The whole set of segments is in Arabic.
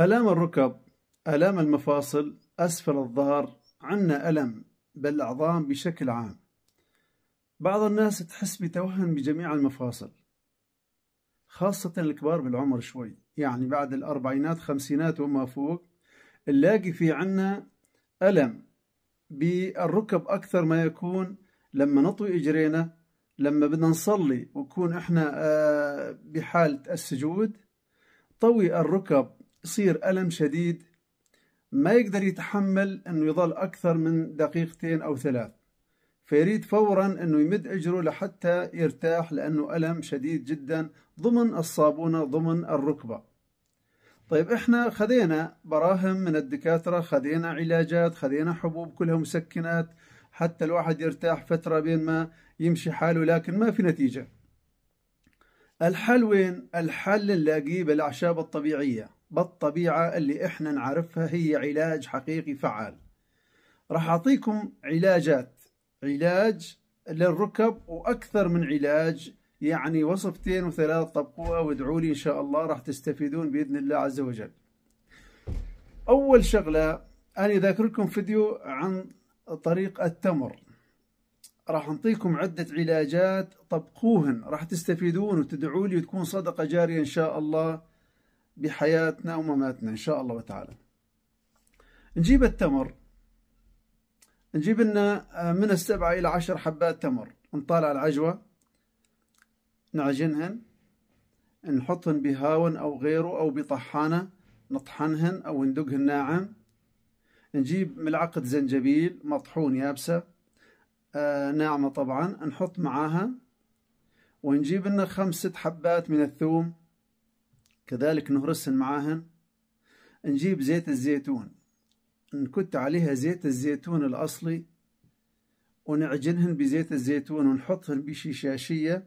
آلام الركب آلام المفاصل أسفل الظهر عنا ألم بالأعظام بشكل عام. بعض الناس تحس بتوهن بجميع المفاصل خاصة الكبار بالعمر شوي. يعني بعد الأربعينات خمسينات وما فوق نلاقي في عنا ألم بالركب أكثر ما يكون لما نطوي إجرينا لما بدنا نصلي ونكون إحنا آه، بحالة السجود. طوي الركب يصير ألم شديد ما يقدر يتحمل أنه يظل أكثر من دقيقتين أو ثلاث. فيريد فورا أنه يمد أجره لحتى يرتاح لأنه ألم شديد جدا ضمن الصابونة ضمن الركبة. طيب إحنا خذينا براهم من الدكاترة خذينا علاجات خذينا حبوب كلها مسكنات حتى الواحد يرتاح فترة بين ما يمشي حاله لكن ما في نتيجة. الحل وين؟ الحل نلاقيه بالأعشاب الطبيعية. بالطبيعة اللي إحنا نعرفها هي علاج حقيقي فعال. راح أعطيكم علاجات. علاج للركب وأكثر من علاج يعني وصفتين وثلاث طبقوها وادعوا لي إن شاء الله راح تستفيدون بإذن الله عز وجل. أول شغلة أنا ذاكر لكم فيديو عن طريق التمر. راح نعطيكم عدة علاجات طبقوهن راح تستفيدون وتدعوا لي وتكون صدقة جارية إن شاء الله. بحياتنا ومماتنا إن شاء الله تعالى نجيب التمر. نجيب لنا من السبعة إلى عشر حبات تمر. نطالع العجوة. نعجنهن. نحطهن بهاون أو غيره أو بطحانة. نطحنهن أو ندقهن ناعم. نجيب ملعقة زنجبيل مطحون يابسة. آه ناعمة طبعا. نحط معاها. ونجيب لنا خمس ست حبات من الثوم. كذلك نهرسن معاهن نجيب زيت الزيتون. نكت عليها زيت الزيتون الأصلي ونعجنهن بزيت الزيتون ونحطهن بشي شاشية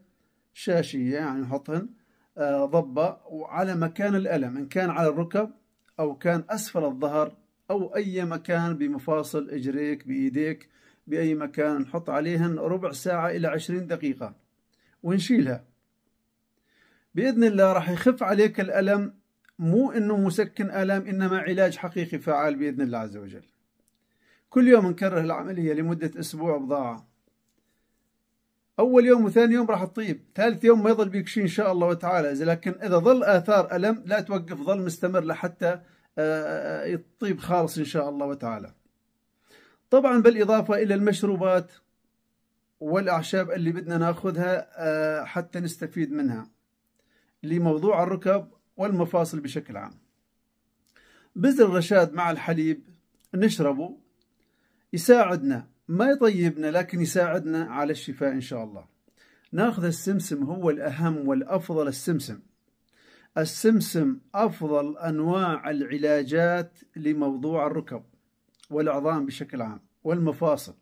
شاشية يعني نحطهن آه، ضبة وعلى مكان الألم إن كان على الركب أو كان أسفل الظهر أو أي مكان بمفاصل إجريك بإيديك بأي مكان نحط عليهن ربع ساعة إلى عشرين دقيقة ونشيلها. بإذن الله راح يخف عليك الألم مو إنه مسكن آلام إنما علاج حقيقي فعال بإذن الله عز وجل. كل يوم نكرر العملية لمدة أسبوع بضاعة. أول يوم وثاني يوم راح تطيب ثالث يوم ما يظل بيك شيء إن شاء الله وتعالى. لكن إذا ظل آثار ألم لا توقف ظل مستمر لحتى آه، آه، يطيب خالص إن شاء الله وتعالى. طبعا بالإضافة إلى المشروبات والأعشاب اللي بدنا ناخذها آه، حتى نستفيد منها. لموضوع الركب والمفاصل بشكل عام. بذر الرشاد مع الحليب نشربه يساعدنا ما يطيبنا لكن يساعدنا على الشفاء إن شاء الله. ناخذ السمسم هو الأهم والأفضل السمسم. السمسم أفضل أنواع العلاجات لموضوع الركب والعظام بشكل عام والمفاصل.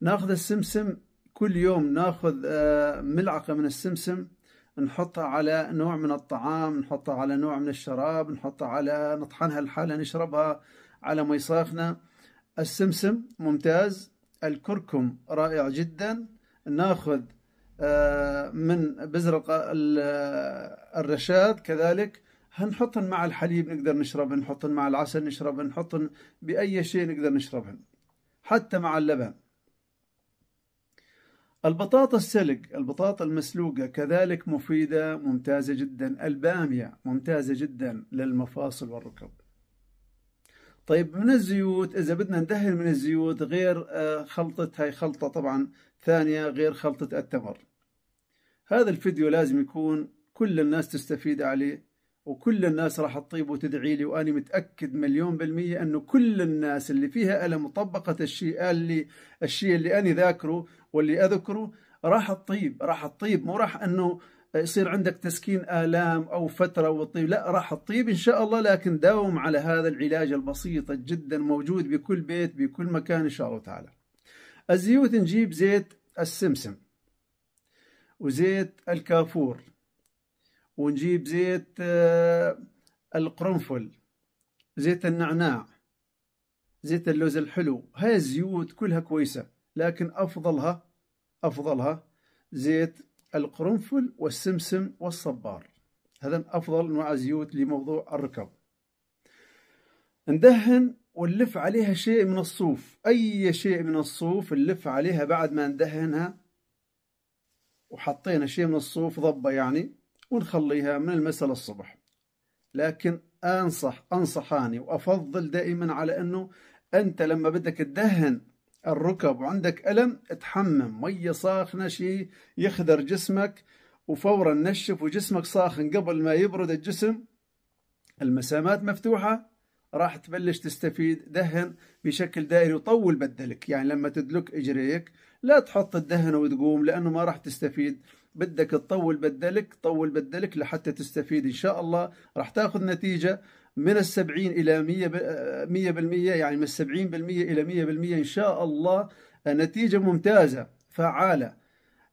ناخذ السمسم كل يوم ناخذ آه، ملعقة من السمسم نحطها على نوع من الطعام نحطها على نوع من الشراب نحطها على نطحنها الحالة نشربها على مي ساخنة. السمسم ممتاز الكركم رائع جدا. ناخذ آه، من بذر الرشاد كذلك. هنحطن مع الحليب نقدر نشربهن نحطن مع العسل نشربهن نحطن بأي شيء نقدر نشربهن حتى مع اللبن. البطاطا السلق البطاطا المسلوقة كذلك مفيدة ممتازة جدا. البامية ممتازة جدا للمفاصل والركب. طيب من الزيوت إذا بدنا ندهن من الزيوت غير آه، خلطة هاي خلطة طبعا ثانية غير خلطة التمر. هذا الفيديو لازم يكون كل الناس تستفيد عليه. وكل الناس راح تطيب وتدعي لي وأنا متأكد مليون بالمية أنه كل الناس اللي فيها ألم وطبقت الشيء اللي الشيء اللي أنا ذاكره واللي أذكره راح تطيب راح تطيب. مو راح أنه يصير عندك تسكين آلام أو فترة وطيب لا راح تطيب إن شاء الله. لكن داوم على هذا العلاج البسيط جدا موجود بكل بيت بكل مكان إن شاء الله تعالى. الزيوت نجيب زيت السمسم وزيت الكافور. ونجيب زيت آه، القرنفل زيت النعناع زيت اللوز الحلو. هاي الزيوت كلها كويسة لكن أفضلها أفضلها زيت القرنفل والسمسم والصبار. هذا أفضل أنواع الزيوت لموضوع الركب. ندهن ونلف عليها شيء من الصوف. أي شيء من الصوف نلف عليها بعد ما ندهنها وحطينا شيء من الصوف ضبة يعني. ونخليها من المساء للصبح. لكن أنصح أنصحاني وأفضل دائما على أنه أنت لما بدك تدهن الركب وعندك ألم تحمم مية ساخنة شيء يخدر جسمك وفورا نشف وجسمك ساخن قبل ما يبرد الجسم. المسامات مفتوحة راح تبلش تستفيد. دهن بشكل دائري وطول بدلك. يعني لما تدلك إجريك لا تحط الدهن وتقوم لأنه ما راح تستفيد. بدك تطول بدلك طول بدلك لحتى تستفيد. إن شاء الله راح تاخذ نتيجة من السبعين إلى مية, مية بالمية يعني من السبعين بالمية إلى مية بالمية. إن شاء الله نتيجة ممتازة فعالة.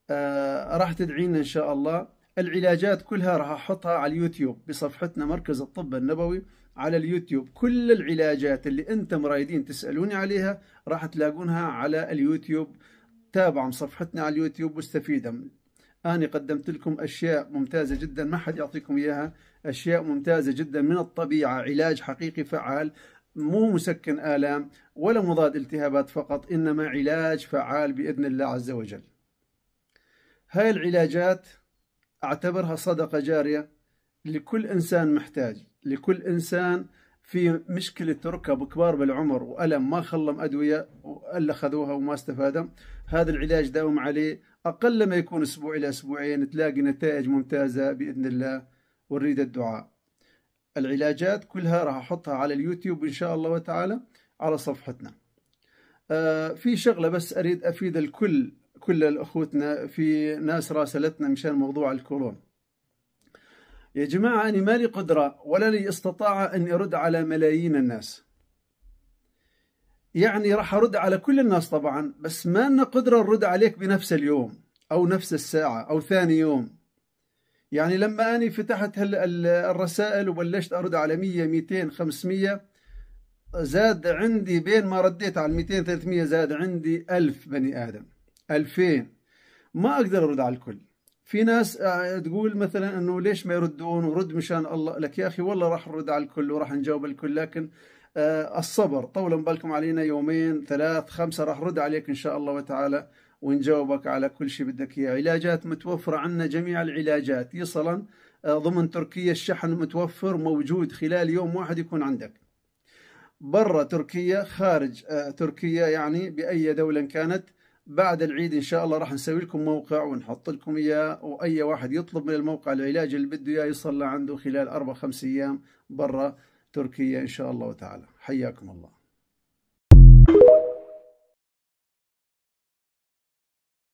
آه راح تدعينا إن شاء الله. العلاجات كلها راح أحطها على اليوتيوب بصفحتنا مركز الطب النبوي على اليوتيوب. كل العلاجات اللي أنتم رايدين تسألوني عليها راح تلاقونها على اليوتيوب. تابعوا صفحتنا على اليوتيوب واستفيدوا. أنا قدمت لكم أشياء ممتازة جدا ما حد يعطيكم إياها. أشياء ممتازة جدا من الطبيعة علاج حقيقي فعال مو مسكن آلام ولا مضاد التهابات فقط إنما علاج فعال بإذن الله عز وجل. هاي العلاجات أعتبرها صدقة جارية لكل إنسان محتاج لكل إنسان في مشكلة ركب كبار بالعمر وألم ما خلم أدوية وألا خذوها وما استفادوا. هذا العلاج داوم عليه. أقل ما يكون أسبوع إلى أسبوعين تلاقي نتائج ممتازة بإذن الله. ونريد الدعاء. العلاجات كلها راح أحطها على اليوتيوب إن شاء الله وتعالى على صفحتنا. آه في شغلة بس أريد أفيد الكل كل الأخوتنا في ناس راسلتنا مشان موضوع الكولون يا جماعة أنا ما لي قدرة ولا لي استطاعة أن أرد على ملايين الناس. يعني راح أرد على كل الناس طبعا بس ما لنا قدرة نرد عليك بنفس اليوم أو نفس الساعة أو ثاني يوم. يعني لما أنا فتحت الرسائل وبلشت أرد على 100 200 500 زاد عندي بين ما رديت على 200 300 زاد عندي 1000 بني آدم. 2000 ما أقدر أرد على الكل. في ناس آه، تقول مثلا إنه ليش ما يردون ورد مشان الله؟ لك يا أخي والله راح نرد على الكل وراح نجاوب الكل لكن آه، الصبر طولوا بالكم علينا يومين ثلاث خمسة راح رد عليك إن شاء الله وتعالى ونجاوبك على كل شيء بدك إياه. علاجات متوفرة عندنا جميع العلاجات. يصلا آه، ضمن تركيا الشحن متوفر موجود خلال يوم واحد يكون عندك. برا تركيا خارج تركيا يعني بأي دولة كانت بعد العيد إن شاء الله راح نسوي لكم موقع ونحط لكم إياه وأي واحد يطلب من الموقع العلاج اللي بده إياه يصل عنده خلال أربع خمس أيام برا تركيا إن شاء الله تعالى حياكم الله.